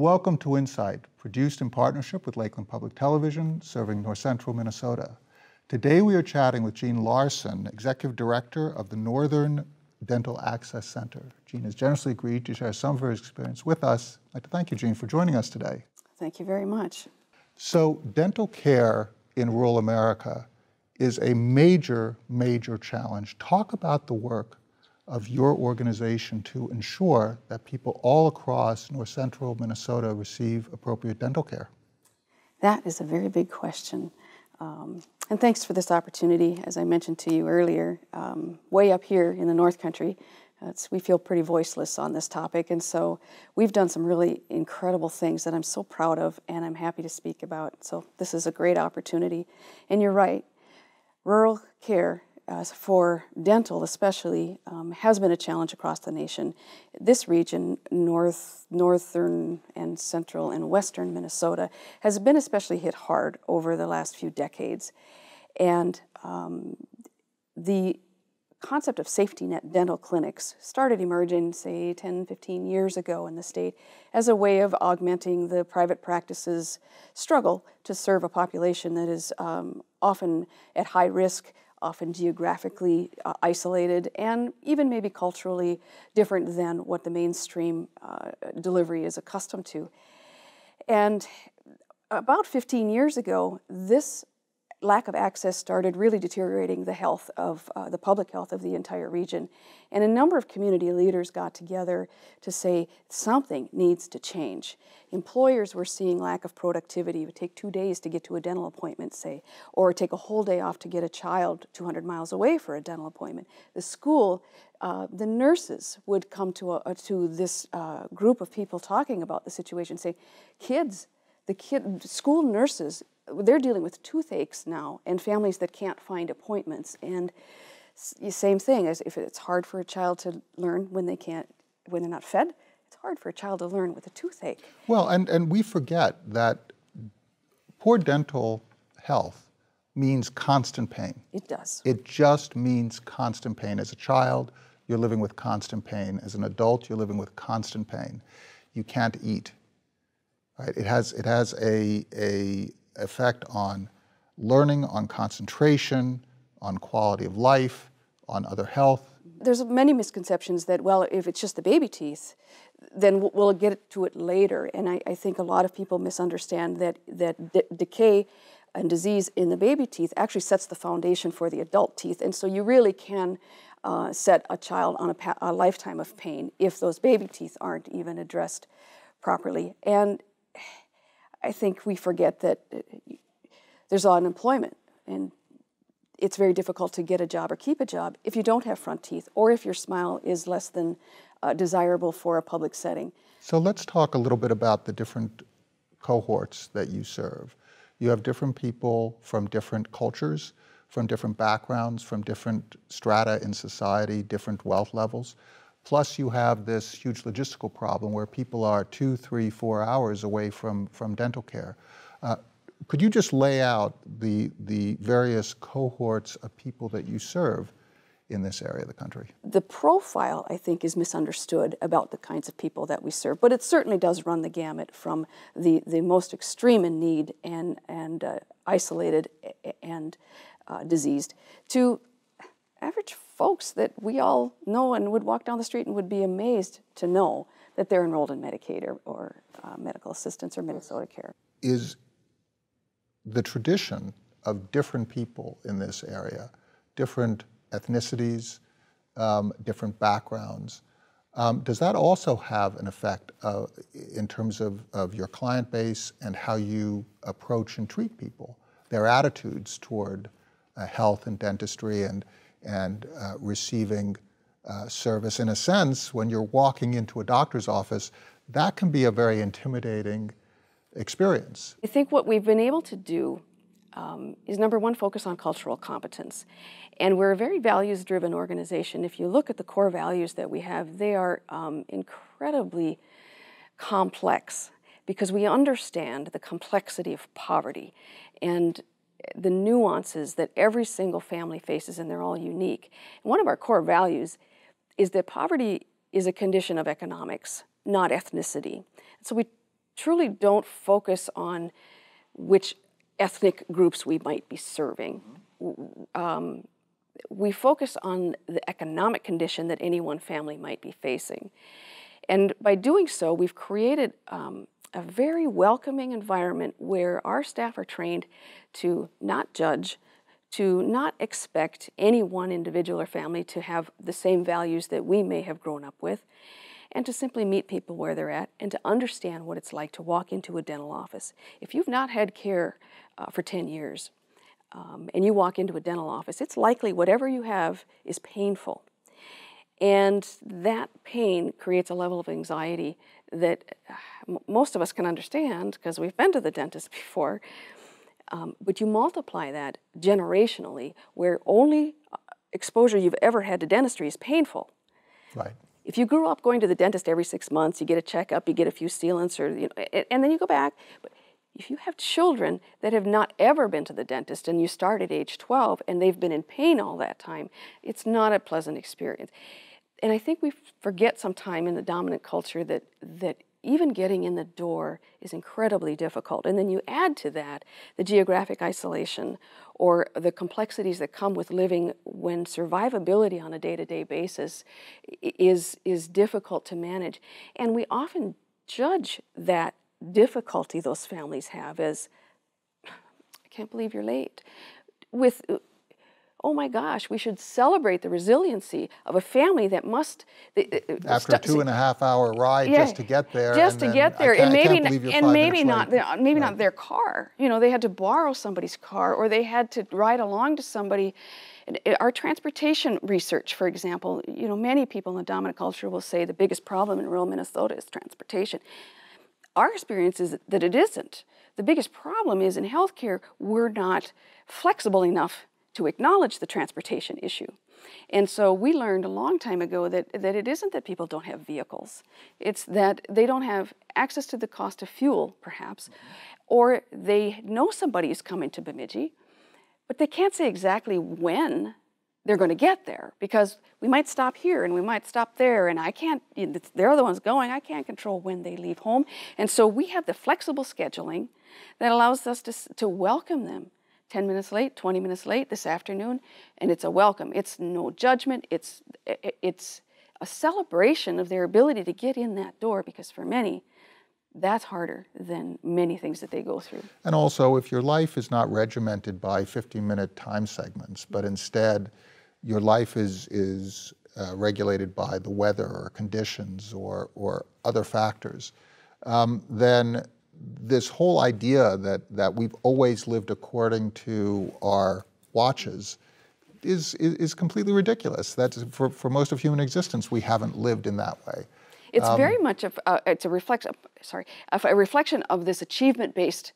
Welcome to Insight, produced in partnership with Lakeland Public Television, serving north central Minnesota. Today we are chatting with Jeanne Larson, Executive Director of the Northern Dental Access Center. Jeanne has generously agreed to share some of her experience with us. I'd like to thank you, Jeanne, for joining us today. Thank you very much. So, dental care in rural America is a major, major challenge. Talk about the work of your organization to ensure that people all across north central Minnesota receive appropriate dental care? That is a very big question. Um, and thanks for this opportunity. As I mentioned to you earlier, um, way up here in the North Country, we feel pretty voiceless on this topic. And so we've done some really incredible things that I'm so proud of and I'm happy to speak about. So this is a great opportunity. And you're right, rural care uh, for dental especially, um, has been a challenge across the nation. This region, north, northern and central and western Minnesota, has been especially hit hard over the last few decades. And um, the concept of safety net dental clinics started emerging, say, 10, 15 years ago in the state as a way of augmenting the private practices' struggle to serve a population that is um, often at high risk often geographically uh, isolated and even maybe culturally different than what the mainstream uh, delivery is accustomed to. And about 15 years ago, this lack of access started really deteriorating the health of uh, the public health of the entire region. And a number of community leaders got together to say something needs to change. Employers were seeing lack of productivity. It would take two days to get to a dental appointment, say, or take a whole day off to get a child 200 miles away for a dental appointment. The school, uh, the nurses would come to, a, to this uh, group of people talking about the situation, say, kids, the kid, school nurses they're dealing with toothaches now and families that can't find appointments. And same thing as if it's hard for a child to learn when they can't, when they're not fed, it's hard for a child to learn with a toothache. Well, and, and we forget that poor dental health means constant pain. It does. It just means constant pain. As a child, you're living with constant pain. As an adult, you're living with constant pain. You can't eat. Right? It has it has a a effect on learning, on concentration, on quality of life, on other health. There's many misconceptions that, well, if it's just the baby teeth, then we'll get to it later. And I, I think a lot of people misunderstand that, that de decay and disease in the baby teeth actually sets the foundation for the adult teeth. And so you really can uh, set a child on a, a, lifetime of pain if those baby teeth aren't even addressed properly. And I think we forget that uh, there's unemployment and it's very difficult to get a job or keep a job if you don't have front teeth or if your smile is less than uh, desirable for a public setting. So let's talk a little bit about the different cohorts that you serve. You have different people from different cultures, from different backgrounds, from different strata in society, different wealth levels. Plus, you have this huge logistical problem where people are two, three, four hours away from, from dental care. Uh, could you just lay out the, the various cohorts of people that you serve in this area of the country? The profile, I think, is misunderstood about the kinds of people that we serve, but it certainly does run the gamut from the, the most extreme in need and, and uh, isolated and uh, diseased to average folks that we all know and would walk down the street and would be amazed to know that they're enrolled in Medicaid or, or uh, medical assistance or Minnesota Care. Is the tradition of different people in this area, different ethnicities, um, different backgrounds, um, does that also have an effect uh, in terms of, of your client base and how you approach and treat people, their attitudes toward uh, health and dentistry and and uh, receiving uh, service. In a sense, when you're walking into a doctor's office, that can be a very intimidating experience. I think what we've been able to do um, is number one, focus on cultural competence. And we're a very values driven organization. If you look at the core values that we have, they are um, incredibly complex because we understand the complexity of poverty. And the nuances that every single family faces, and they're all unique. One of our core values is that poverty is a condition of economics, not ethnicity. So we truly don't focus on which ethnic groups we might be serving. Um, we focus on the economic condition that any one family might be facing. And by doing so, we've created um, a very welcoming environment where our staff are trained to not judge, to not expect any one individual or family to have the same values that we may have grown up with, and to simply meet people where they're at and to understand what it's like to walk into a dental office. If you've not had care uh, for 10 years um, and you walk into a dental office, it's likely whatever you have is painful. And that pain creates a level of anxiety that uh, most of us can understand because we've been to the dentist before. Um, but you multiply that generationally, where only uh, exposure you've ever had to dentistry is painful. Right. If you grew up going to the dentist every six months, you get a checkup, you get a few sealants, or you know, and then you go back. But if you have children that have not ever been to the dentist and you start at age 12 and they've been in pain all that time, it's not a pleasant experience. And I think we forget sometime in the dominant culture that that even getting in the door is incredibly difficult. And then you add to that the geographic isolation or the complexities that come with living when survivability on a day-to-day basis is, is difficult to manage. And we often judge that difficulty those families have as, I can't believe you're late. With oh my gosh, we should celebrate the resiliency of a family that must. After a two and a half hour ride yeah, just to get there. Just to get there, and maybe and maybe not their, maybe right. not their car. You know, they had to borrow somebody's car, or they had to ride along to somebody. Eh, our transportation research, for example, you know, many people in the dominant culture will say the biggest problem in rural Minnesota is transportation. Our experience is that it isn't. The biggest problem is in healthcare, we're not flexible enough to acknowledge the transportation issue. And so we learned a long time ago that, that it isn't that people don't have vehicles, it's that they don't have access to the cost of fuel, perhaps, mm-hmm. or they know somebody is coming to Bemidji, but they can't say exactly when they're going to get there because we might stop here and we might stop there and I can't, they're the ones going, I can't control when they leave home. And so we have the flexible scheduling that allows us to, to welcome them 10 minutes late, 20 minutes late this afternoon, and it's a welcome. It's no judgment. It's, it's a celebration of their ability to get in that door because for many, that's harder than many things that they go through. And also, if your life is not regimented by 15-minute time segments, but instead your life is, is uh, regulated by the weather or conditions or, or other factors, um, then this whole idea that, that we've always lived according to our watches is, is, is completely ridiculous. That's for, for most of human existence, we haven't lived in that way. It's um, very much a, uh, it's a reflection. Sorry, a reflection of this achievement-based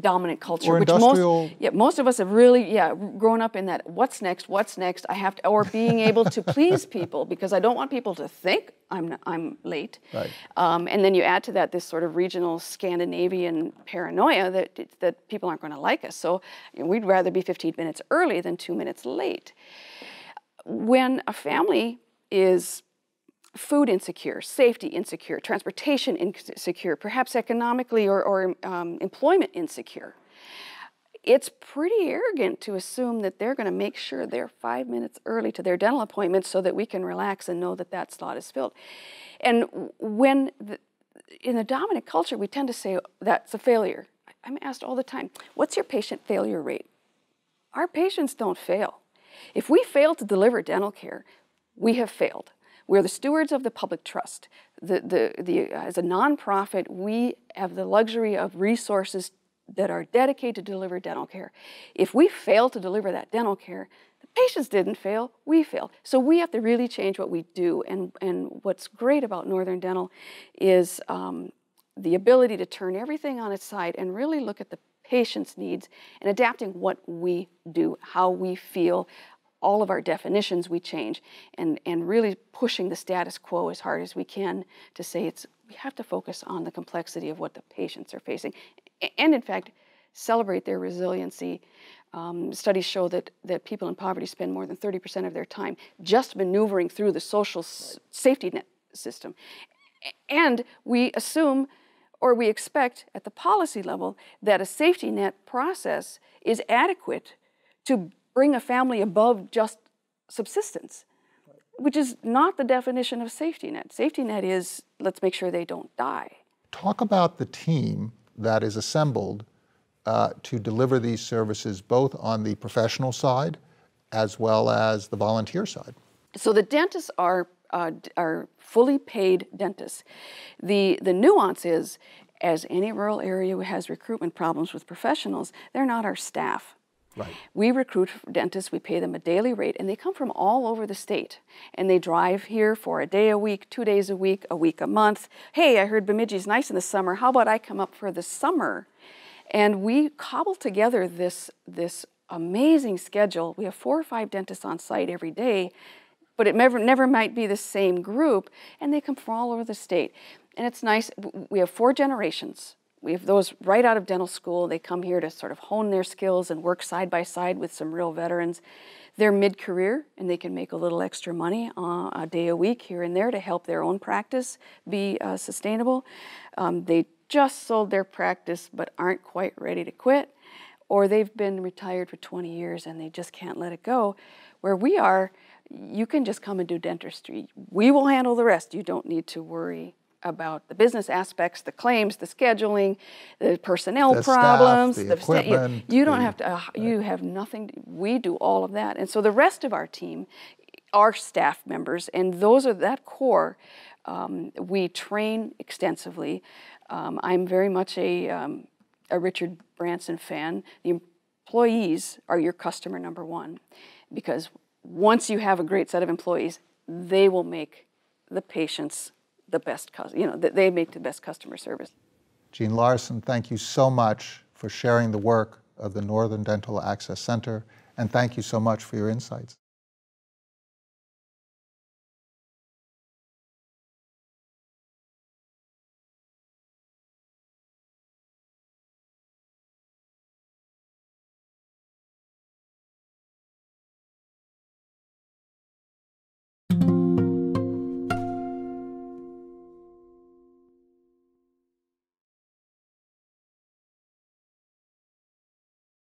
dominant culture, or which most yeah most of us have really yeah grown up in that. What's next? What's next? I have to, or being able to please people because I don't want people to think I'm I'm late. Right. Um, and then you add to that this sort of regional Scandinavian paranoia that that people aren't going to like us. So you know, we'd rather be 15 minutes early than two minutes late. When a family is food insecure, safety insecure, transportation insecure, perhaps economically or, or um, employment insecure. It's pretty arrogant to assume that they're going to make sure they're five minutes early to their dental appointment so that we can relax and know that that slot is filled. And when the, in the dominant culture, we tend to say that's a failure. I'm asked all the time, what's your patient failure rate? Our patients don't fail. If we fail to deliver dental care, we have failed. We're the stewards of the public trust. The, the, the, as a nonprofit, we have the luxury of resources that are dedicated to deliver dental care. If we fail to deliver that dental care, the patients didn't fail, we failed. So we have to really change what we do. And, and what's great about Northern Dental is um, the ability to turn everything on its side and really look at the patient's needs and adapting what we do, how we feel, all of our definitions we change and, and really pushing the status quo as hard as we can to say it's we have to focus on the complexity of what the patients are facing. And in fact celebrate their resiliency. Um, studies show that, that people in poverty spend more than 30% of their time just maneuvering through the social safety net system. And we assume or we expect at the policy level that a safety net process is adequate to bring a family above just subsistence, which is not the definition of safety net. Safety net is let's make sure they don't die. Talk about the team that is assembled uh, to deliver these services both on the professional side as well as the volunteer side. So the dentists are uh, are fully paid dentists. The the nuance is, as any rural area has recruitment problems with professionals, they're not our staff. Right. We recruit dentists, we pay them a daily rate, and they come from all over the state. And they drive here for a day a week, two days a week, a week a month. Hey, I heard Bemidji's nice in the summer. How about I come up for the summer? And we cobble together this, this amazing schedule. We have four or five dentists on site every day, but it never, never might be the same group, and they come from all over the state. And it's nice, we have four generations we have those right out of dental school. They come here to sort of hone their skills and work side by side with some real veterans. They're mid career and they can make a little extra money uh, a day a week here and there to help their own practice be uh, sustainable. Um, they just sold their practice but aren't quite ready to quit, or they've been retired for 20 years and they just can't let it go. Where we are, you can just come and do dentistry. We will handle the rest. You don't need to worry about the business aspects, the claims, the scheduling, the personnel the problems, staff, the, the equipment. you, you don't the, have to. Uh, you have nothing. we do all of that, and so the rest of our team, are staff members, and those are that core. Um, we train extensively. Um, I'm very much a um, a Richard Branson fan. The employees are your customer number one, because once you have a great set of employees, they will make the patients the best, you know, they make the best customer service. Jeanne Larson, thank you so much for sharing the work of the Northern Dental Access Center, and thank you so much for your insights.